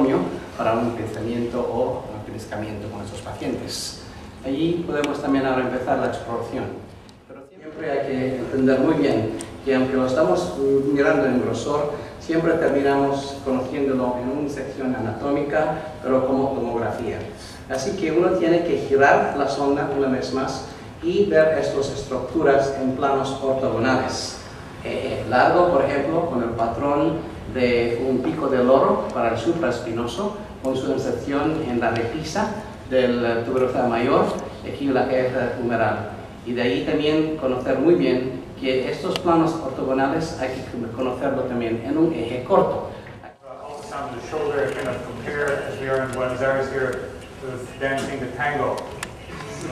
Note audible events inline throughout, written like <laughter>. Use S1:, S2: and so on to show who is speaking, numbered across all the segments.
S1: Acromio para un crecimiento o un crecimiento con estos pacientes. Allí podemos también ahora empezar la exploración. Pero siempre hay que entender muy bien que aunque lo estamos mirando en grosor, siempre terminamos conociéndolo en una sección anatómica, pero como tomografía. Así que uno tiene que girar la sonda una vez más y ver estas estructuras en planos ortogonales. Eh, largo, por ejemplo, con el patrón de un pico de loro para el supraespinoso, con su inserción en la repisa del tuberosa mayor, aquí la caja humeral. Y de ahí también conocer muy bien que estos planos ortogonales hay que conocerlo también en un eje corto.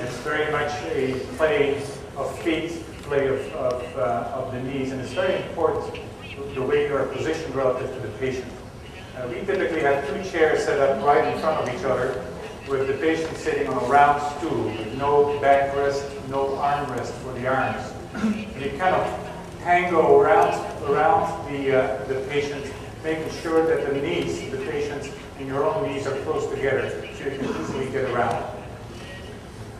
S2: it's very much a play of feet, play of, of, uh, of the knees, and it's very important the way you are positioned relative to the patient. Uh, we typically have two chairs set up right in front of each other, with the patient sitting on a round stool with no backrest, no armrest for the arms. And you kind of tango around, around the, uh, the patient, making sure that the knees the patient and your own knees are close together so you can easily get around.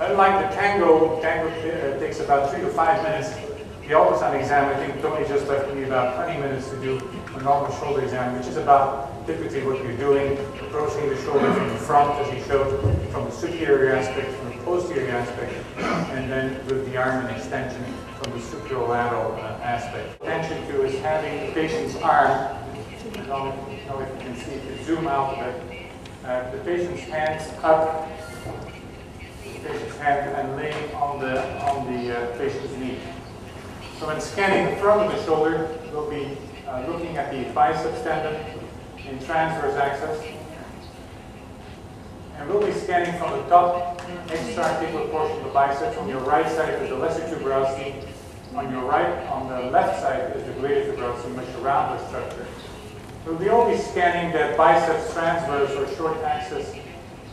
S2: Unlike the tango, tango uh, takes about three to five minutes. The ultrasound exam, I think Tony just left me about 20 minutes to do a normal shoulder exam, which is about typically what you're doing, approaching the shoulder from the front, as he showed, from the superior aspect, from the posterior aspect, and then with the arm and extension from the superolateral uh, aspect. Attention to is having the patient's arm, I don't know if you can see, if you zoom out a bit, uh, the patient's hands up patient's hand and laying on the, on the uh, patient's knee. When scanning the front of the shoulder, we'll be uh, looking at the biceps tendon in transverse axis. And we'll be scanning from the top extra-articular portion of the biceps. On your right side is the lesser tuberosity. On your right, on the left side is the greater tuberosity, much around the structure. We'll be only scanning that biceps transverse or short axis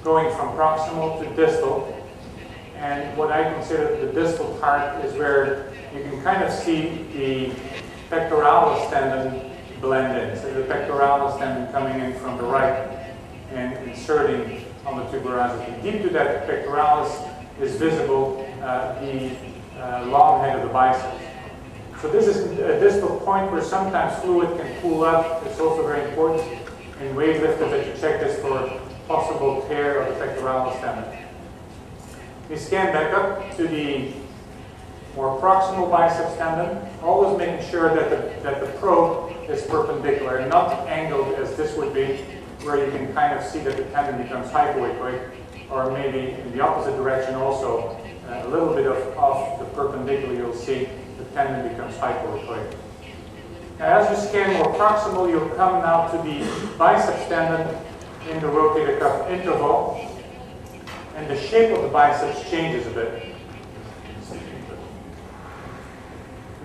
S2: going from proximal to distal. And what I consider the distal part is where you can kind of see the pectoralis tendon blend in. So the pectoralis tendon coming in from the right and inserting on the tuberosity. Deep to that pectoralis is visible uh, the uh, long head of the biceps. So this is a distal point where sometimes fluid can pool up. It's also very important in weightlifters that you check this for possible tear of the pectoralis tendon. We scan back up to the more proximal biceps tendon, always making sure that the, that the probe is perpendicular, not angled as this would be, where you can kind of see that the tendon becomes hypoechoic, or maybe in the opposite direction also, uh, a little bit of off the perpendicular, you'll see the tendon becomes hypoechoic. Now, as you scan more proximal, you'll come now to the biceps tendon in the rotator cuff interval, and the shape of the biceps changes a bit.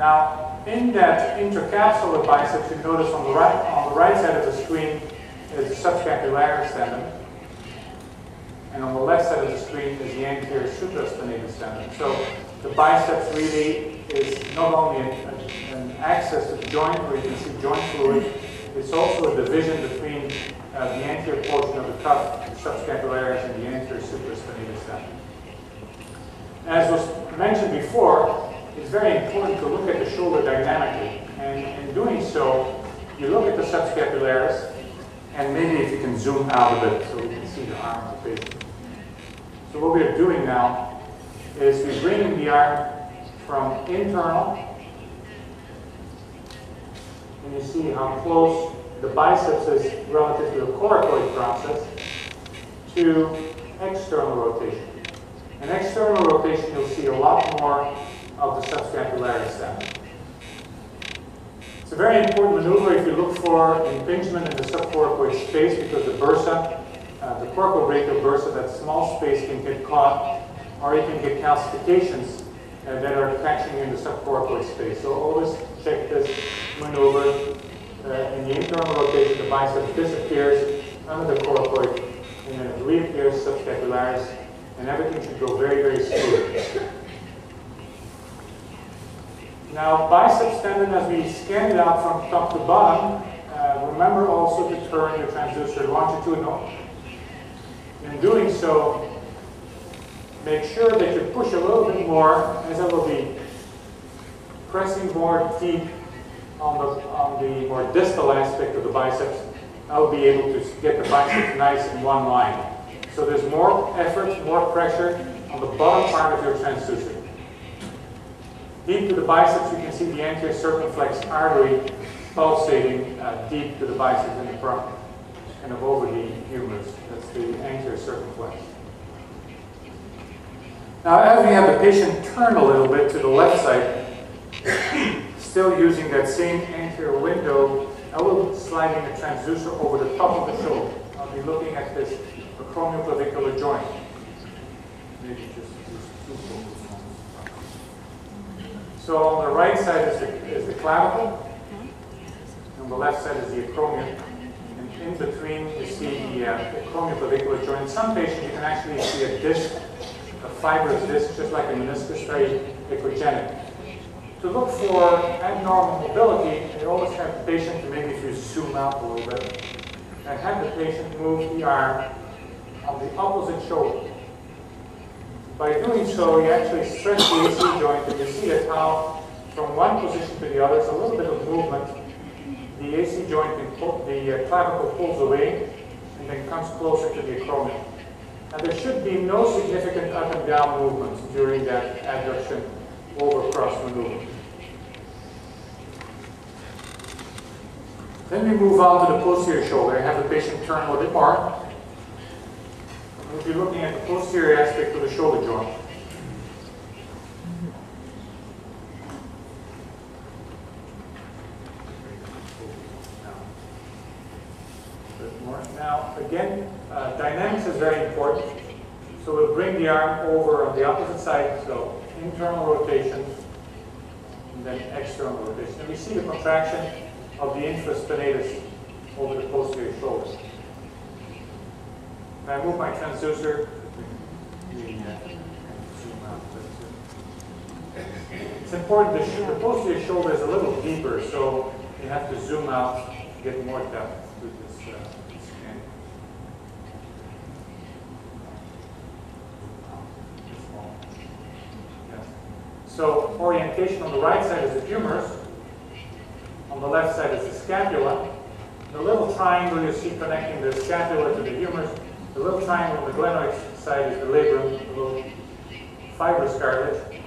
S2: Now, in that intercapsular biceps, you notice on the right on the right side of the screen is the subscapularis tendon, and on the left side of the screen is the anterior supraspinatus tendon. So the biceps really is not only an, an to the joint where you can see joint fluid, it's also a division between uh, the anterior portion of the cuff, the subscapularis, and the anterior supraspinatus tendon. As was mentioned before, it's very important to look at the shoulder dynamically. And in doing so, you look at the subscapularis, and maybe if you can zoom out a bit so we can see the arm of the patient. So what we are doing now is we're bringing the arm from internal, and you see how close the biceps is relative to the coracoid process, to external rotation. In external rotation, you'll see a lot more of the subscapularis tendon. It's a very important maneuver if you look for impingement in the subcoracoid space because the bursa, uh, the coracobrachial bursa, that small space can get caught or you can get calcifications uh, that are catching in the subcoracoid space. So always check this maneuver. Uh, in the internal rotation, the bicep disappears under the coracoid and then it reappears subscapularis and everything should go very, very smooth. Now, biceps tendon, as we scan it out from top to bottom, uh, remember also to turn your transducer longitudinal. In doing so, make sure that you push a little bit more as I will be pressing more deep on the, on the more distal aspect of the biceps. I'll be able to get the biceps nice in one line. So there's more effort, more pressure on the bottom part of your transducer. Deep to the biceps, you can see the anterior circumflex artery pulsating uh, deep to the biceps in the front, kind of over the humerus. That's the anterior circumflex. Now, as we have the patient turn a little bit to the left side, <coughs> still using that same anterior window, I will slide in the transducer over the top of the shoulder. I'll be looking at this acromioclavicular joint. Maybe just So on the right side is the, is the clavicle, on the left side is the acromion. And in between you see the, uh, the acromioclavicular joint. In some patients you can actually see a disc, a fibrous disc, just like a meniscus, very echogenic. To look for abnormal mobility, I always have the patient, to maybe if you zoom out a little bit, and have the patient move the arm on the opposite shoulder. By doing so, you actually stretch the AC joint, and you see that how from one position to the other, it's a little bit of movement. The AC joint, the uh, clavicle pulls away, and then comes closer to the acromion. And there should be no significant up and down movements during that adduction over cross maneuver. Then we move on to the posterior shoulder. I have the patient turn a little bit more. We'll be looking at the posterior aspect of the shoulder joint. Now, again, uh, dynamics is very important. So we'll bring the arm over on the opposite side, so internal rotation, and then external rotation. And we see the contraction of the infraspinatus over the posterior shoulder. I move my transducer, it's important, the, the posterior shoulder is a little deeper, so you have to zoom out to get more depth with this uh, scan. So orientation on the right side is the humerus, on the left side is the scapula. The little triangle you see connecting the scapula to the humerus the little triangle on the glenoid side is the labrum, the little fibrous cartilage.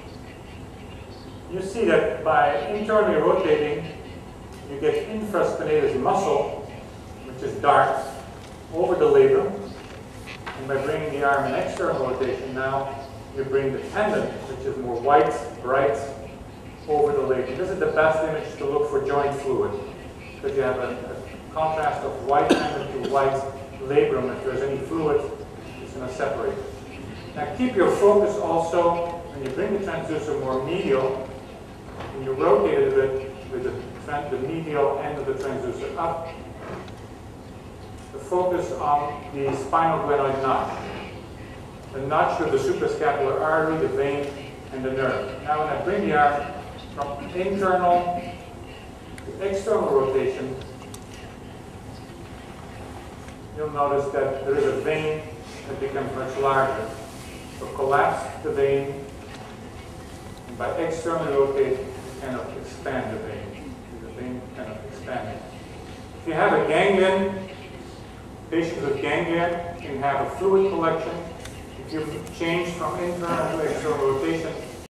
S2: You see that by internally rotating, you get infraspinatus muscle, which is dark, over the labrum. And by bringing the arm in external rotation, now you bring the tendon, which is more white, bright, over the labrum. This is the best image to look for joint fluid, because you have a, a contrast of white tendon to white labrum, if there's any fluid, it's going to separate. Now keep your focus also, when you bring the transducer more medial, and you rotate it a bit with the, the medial end of the transducer up, the focus on the spinoglenoid notch. The notch of the suprascapular artery, the vein, and the nerve. Now when I bring the arm from internal to external rotation, you'll notice that there is a vein that becomes much larger. So collapse the vein, and by externally rotate, you kind of expand the vein. The vein kind of expanding. If you have a ganglion, patients with ganglion can have a fluid collection. If you change from internal to external